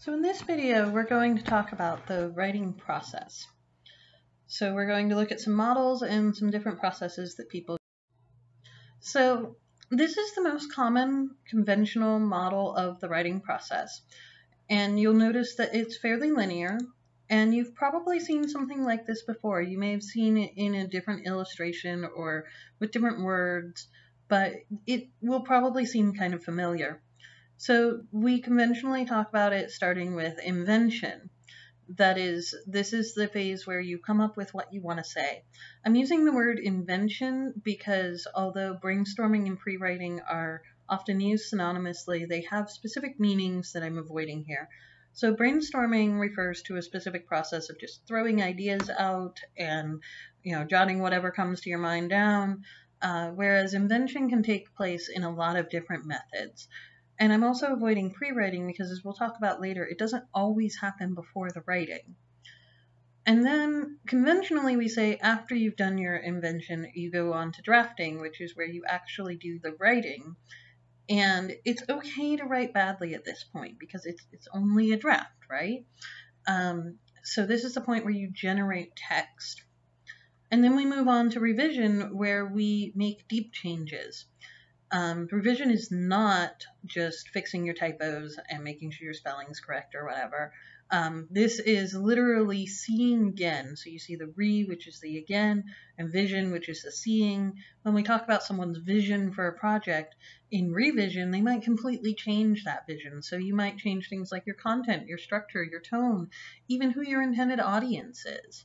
So in this video, we're going to talk about the writing process. So we're going to look at some models and some different processes that people So this is the most common conventional model of the writing process. And you'll notice that it's fairly linear. And you've probably seen something like this before. You may have seen it in a different illustration or with different words, but it will probably seem kind of familiar. So we conventionally talk about it starting with invention. That is, this is the phase where you come up with what you want to say. I'm using the word invention because although brainstorming and pre-writing are often used synonymously, they have specific meanings that I'm avoiding here. So brainstorming refers to a specific process of just throwing ideas out and, you know, jotting whatever comes to your mind down, uh, whereas invention can take place in a lot of different methods. And I'm also avoiding pre-writing because as we'll talk about later, it doesn't always happen before the writing. And then conventionally we say after you've done your invention, you go on to drafting, which is where you actually do the writing. And it's okay to write badly at this point because it's, it's only a draft, right? Um, so this is the point where you generate text. And then we move on to revision where we make deep changes. Um, revision is not just fixing your typos and making sure your spelling's correct or whatever. Um, this is literally seeing again. So you see the re, which is the again, and vision, which is the seeing. When we talk about someone's vision for a project, in revision, they might completely change that vision. So you might change things like your content, your structure, your tone, even who your intended audience is.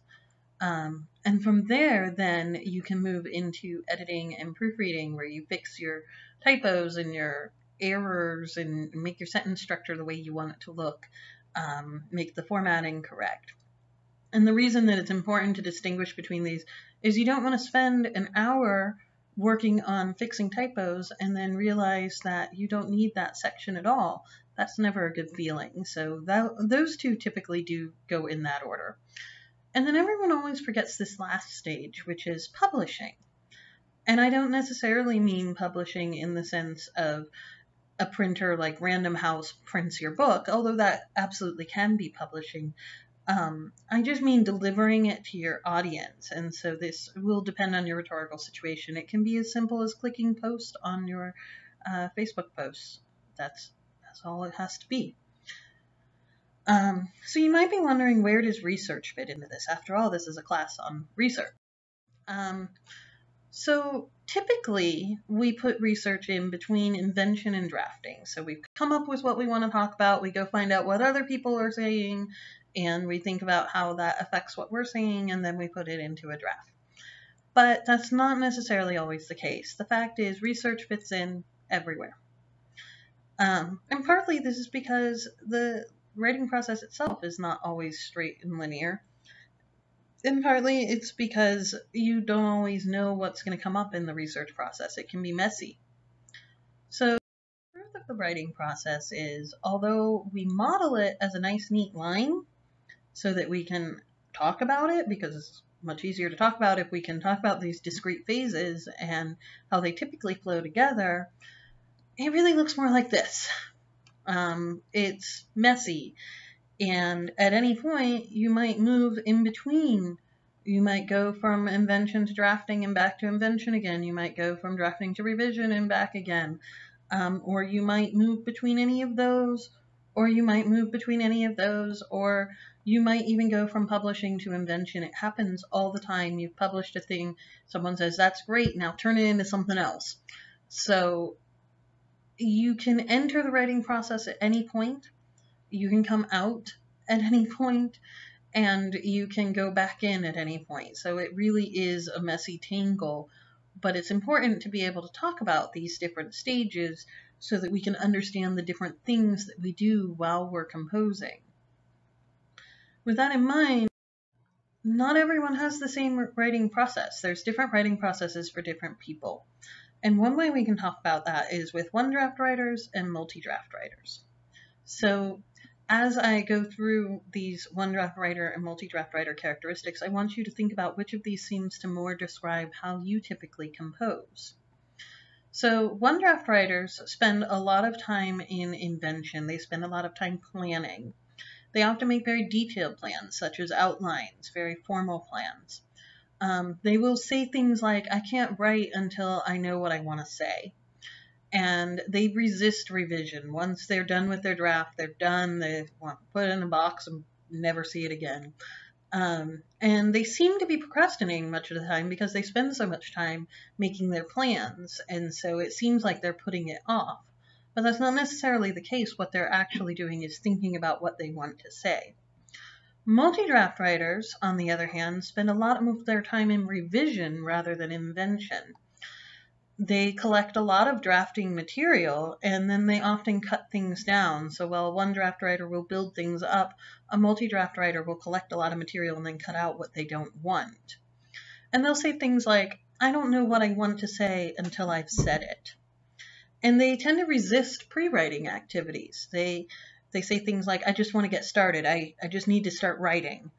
Um, and from there, then you can move into editing and proofreading where you fix your typos and your errors and make your sentence structure the way you want it to look, um, make the formatting correct. And the reason that it's important to distinguish between these is you don't want to spend an hour working on fixing typos and then realize that you don't need that section at all. That's never a good feeling. So that, those two typically do go in that order. And then everyone always forgets this last stage, which is publishing. And I don't necessarily mean publishing in the sense of a printer like Random House prints your book, although that absolutely can be publishing. Um, I just mean delivering it to your audience. And so this will depend on your rhetorical situation. It can be as simple as clicking post on your uh, Facebook posts. That's, that's all it has to be. Um, so you might be wondering where does research fit into this? After all, this is a class on research. Um, so typically we put research in between invention and drafting. So we've come up with what we want to talk about, we go find out what other people are saying, and we think about how that affects what we're saying, and then we put it into a draft. But that's not necessarily always the case. The fact is research fits in everywhere. Um, and partly this is because the writing process itself is not always straight and linear. And partly it's because you don't always know what's going to come up in the research process. It can be messy. So the truth of the writing process is, although we model it as a nice neat line so that we can talk about it because it's much easier to talk about if we can talk about these discrete phases and how they typically flow together, it really looks more like this. Um, it's messy. And at any point, you might move in between. You might go from invention to drafting and back to invention again. You might go from drafting to revision and back again. Um, or you might move between any of those, or you might move between any of those, or you might even go from publishing to invention. It happens all the time. You've published a thing, someone says, that's great, now turn it into something else. So you can enter the writing process at any point. You can come out at any point, and you can go back in at any point. So it really is a messy tangle, but it's important to be able to talk about these different stages so that we can understand the different things that we do while we're composing. With that in mind, not everyone has the same writing process. There's different writing processes for different people. And one way we can talk about that is with one draft writers and multi draft writers. So as I go through these one draft writer and multi draft writer characteristics, I want you to think about which of these seems to more describe how you typically compose. So, one draft writers spend a lot of time in invention, they spend a lot of time planning. They often make very detailed plans, such as outlines, very formal plans. Um, they will say things like, I can't write until I know what I want to say. And they resist revision. Once they're done with their draft, they're done. They want to put it in a box and never see it again. Um, and they seem to be procrastinating much of the time because they spend so much time making their plans. And so it seems like they're putting it off. But that's not necessarily the case. What they're actually doing is thinking about what they want to say. Multi draft writers, on the other hand, spend a lot of their time in revision rather than invention they collect a lot of drafting material and then they often cut things down. So while one draft writer will build things up, a multi draft writer will collect a lot of material and then cut out what they don't want. And they'll say things like, I don't know what I want to say until I've said it. And they tend to resist pre writing activities. They, they say things like, I just want to get started. I, I just need to start writing.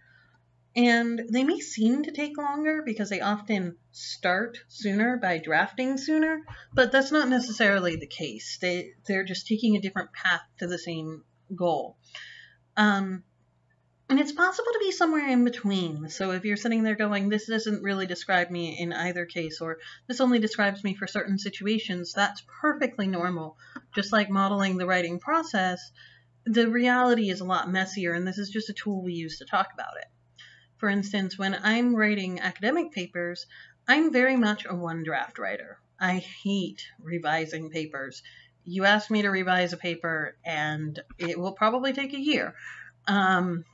And they may seem to take longer because they often start sooner by drafting sooner, but that's not necessarily the case. They, they're just taking a different path to the same goal. Um, and it's possible to be somewhere in between. So if you're sitting there going, this doesn't really describe me in either case, or this only describes me for certain situations, that's perfectly normal. Just like modeling the writing process, the reality is a lot messier, and this is just a tool we use to talk about it. For instance, when I'm writing academic papers, I'm very much a one draft writer. I hate revising papers. You ask me to revise a paper, and it will probably take a year. Um,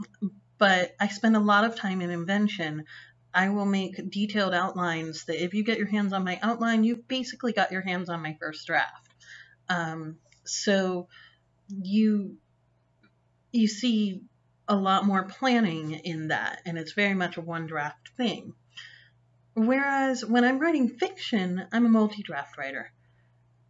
but I spend a lot of time in invention. I will make detailed outlines that if you get your hands on my outline, you've basically got your hands on my first draft. Um, so you you see a lot more planning in that, and it's very much a one draft thing. Whereas when I'm writing fiction, I'm a multi draft writer.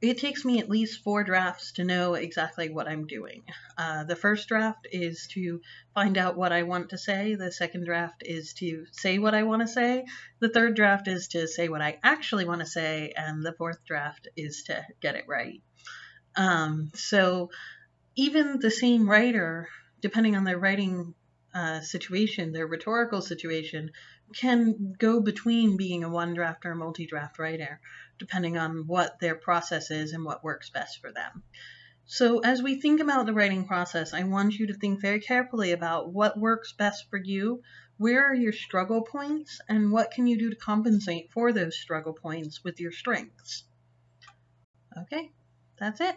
It takes me at least four drafts to know exactly what I'm doing. Uh, the first draft is to find out what I want to say. The second draft is to say what I want to say. The third draft is to say what I actually want to say. And the fourth draft is to get it right. Um, so even the same writer depending on their writing uh, situation, their rhetorical situation, can go between being a one draft or a multi draft writer, depending on what their process is and what works best for them. So, as we think about the writing process, I want you to think very carefully about what works best for you, where are your struggle points, and what can you do to compensate for those struggle points with your strengths. Okay, that's it.